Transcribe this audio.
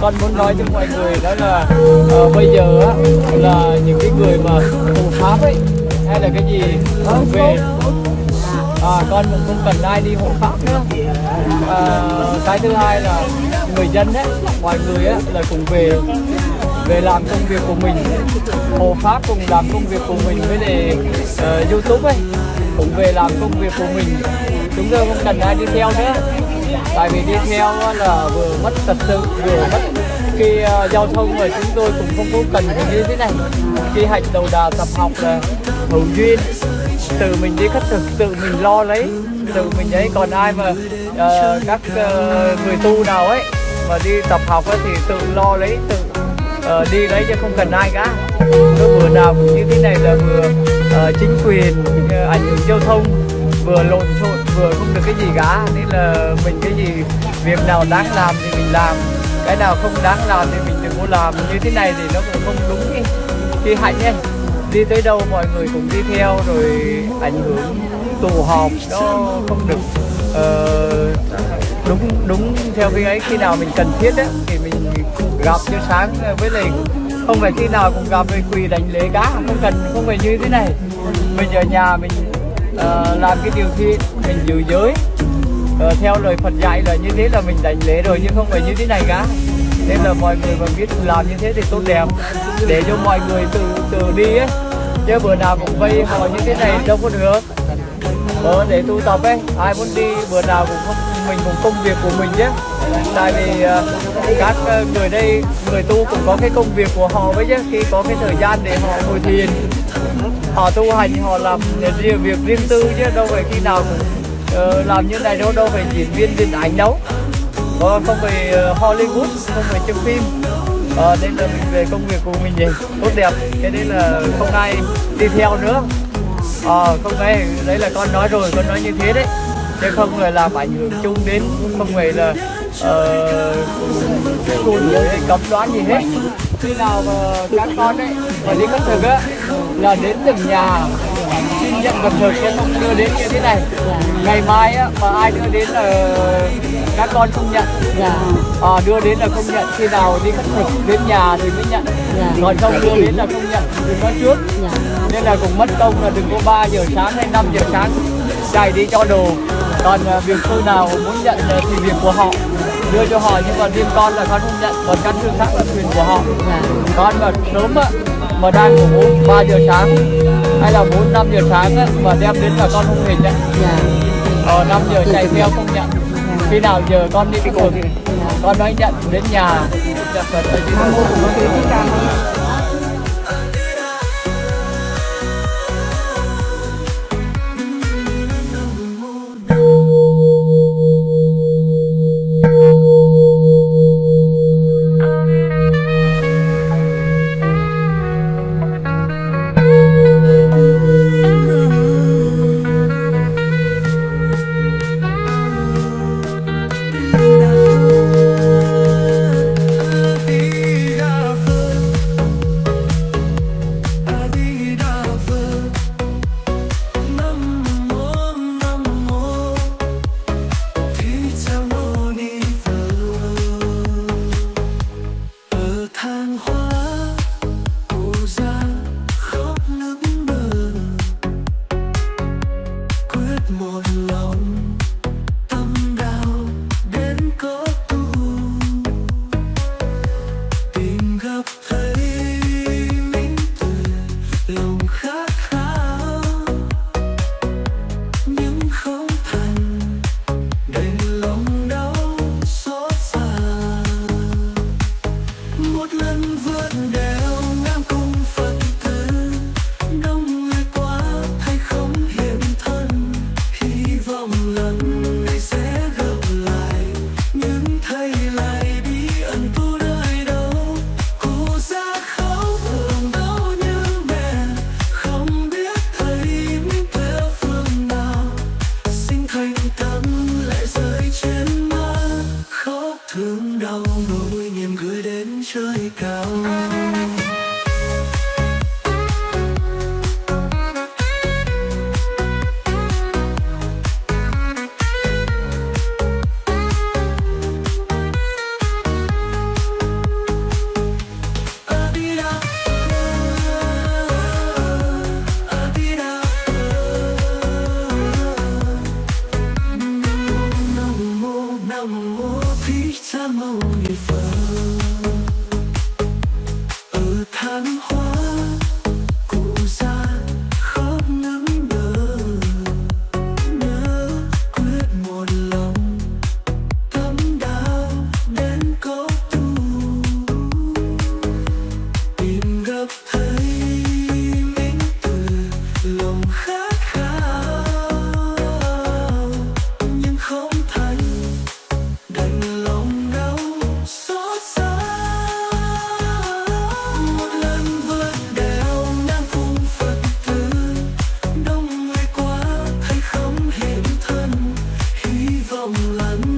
con muốn nói cho mọi người đó là uh, bây giờ á, là những cái người mà phù pháp ấy hay là cái gì về. À, con cũng không cần ai đi hộ pháp nữa. À, cái thứ hai là người dân đấy mọi người á là cùng về về làm công việc của mình. Hộ pháp cùng làm công việc của mình với để uh, ờ, youtube ấy cũng về làm công việc của mình. Chúng tôi không cần ai đi theo nữa tại vì đi theo là vừa mất trật tự vừa mất khi uh, ờ, giao thông rồi chúng tôi cũng không có cần như thế này. Khi hạnh đầu đà tập học là hữu duyên. Tự mình đi khất thực tự mình lo lấy tự mình ấy. Còn ai mà uh, các uh, người tu nào ấy mà đi tập học ấy, thì tự lo lấy tự uh, đi lấy chứ không cần ai cả. Cứ vừa nào cũng như thế này là vừa uh, chính quyền uh, ảnh hưởng giao thông vừa lộn xộn cái gì cả. Nên là mình cái gì việc nào đáng làm thì mình làm cái nào không đáng làm thì mình đừng có làm. Như thế này thì nó cũng không đúng cái, cái hạnh ấy đi tới đâu mọi người cũng đi theo rồi ảnh hưởng tụ họp nó không được uh, đúng đúng theo cái ấy. Khi nào mình cần thiết ấy, thì mình gặp cho sáng. Với lại không phải khi nào cũng gặp với quỳ đánh lễ cá không cần không phải như thế này. Mình ở nhà mình uh, làm cái điều thiện mình giữ giới ờ, theo lời Phật dạy là như thế là mình đánh lễ rồi nhưng không phải như thế này cả. Nên là mọi người mà biết làm như thế thì tốt đẹp. Để cho mọi người từ từ đi ấy. Chứ bữa nào cũng vây họ như thế này đâu có được. Ờ, để tu tập ấy ai muốn đi bữa nào cũng không mình cũng công việc của mình chứ tại vì uh, các uh, người đây người tu cũng có cái công việc của họ với chứ khi có cái thời gian để họ ngồi thiền họ tu hành họ làm riêng việc riêng tư chứ đâu phải khi nào cũng Ờ, làm như này đâu đâu phải diễn viên điện ảnh đâu. Ờ, không phải ờ, Hollywood không phải chụp phim. Ờ, nên là mình về công việc của mình thì tốt đẹp. Cái nên là không ai đi theo nữa. Ờ, không phải đấy là con nói rồi con nói như thế đấy. Chứ không là làm ảnh hưởng chung đến không phải là uh, cấm đoán gì hết. Khi nào mà các con ấy mà đi cất thực á là đến từng nhà xin nhận vật thực chứ không đưa đến như thế này. Ngày mai á mà ai đưa đến là các con không nhận. À, đưa đến là không nhận. Khi nào đi khất thực đến nhà thì mới nhận. Còn không đưa đến là không nhận đừng có trước. Nên là cũng mất công là đừng có 3 giờ sáng hay 5 giờ sáng chạy đi cho đồ. Còn uh, việc sư nào muốn nhận uh, thì việc của họ. Đưa cho họ nhưng mà riêng con là con không nhận còn các sư khác là quyền của họ. Con mà sớm á mà đang ngủ 3 giờ sáng hay là 4 5 giờ sáng á, mà đem đến là con không hề nhận ờ 5 giờ chạy theo không nhận. Khi nào giờ con đi cùng con nói nhận đến nhà. Nhận Phật rồi lòng lẫn